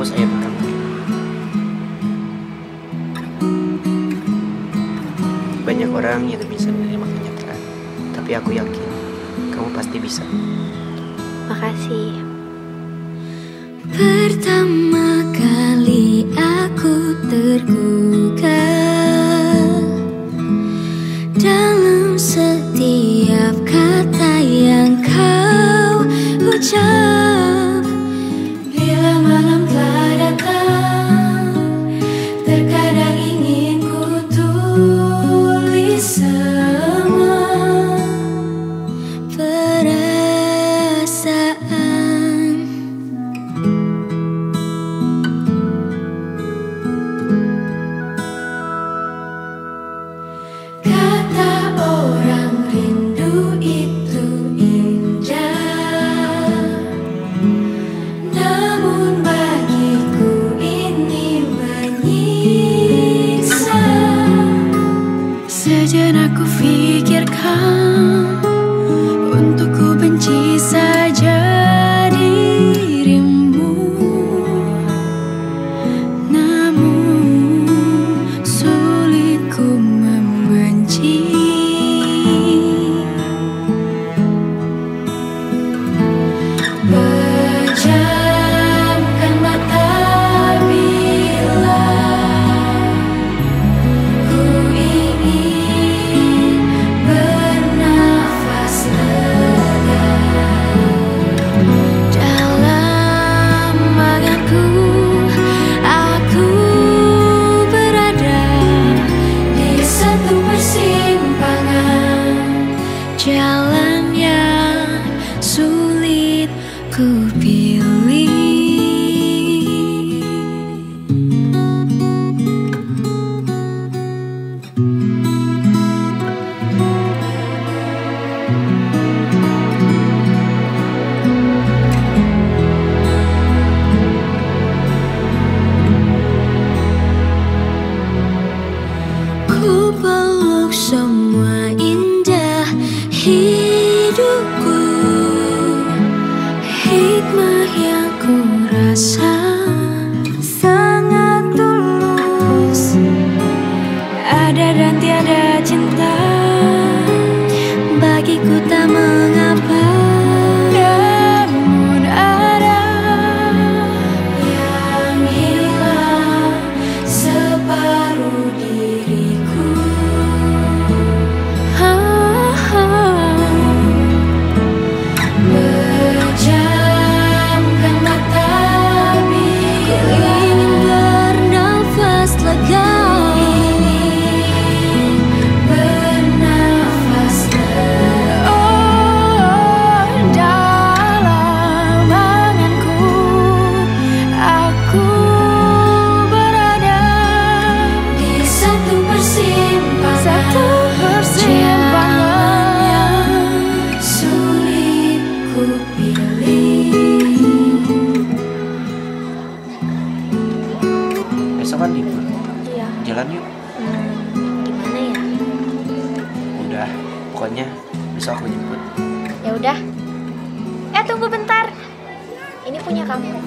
kampus IMK. Banyak orang yang bisa menerima kenyataan, tapi aku yakin kamu pasti bisa. Makasih. Pertama ku fikirkan ku peluk semua indah hidup. besok kan libur iya. Jalan yuk. Hmm, gimana ya? Udah pokoknya besok aku jemput. Ya udah. Eh tunggu bentar. Ini punya kamu.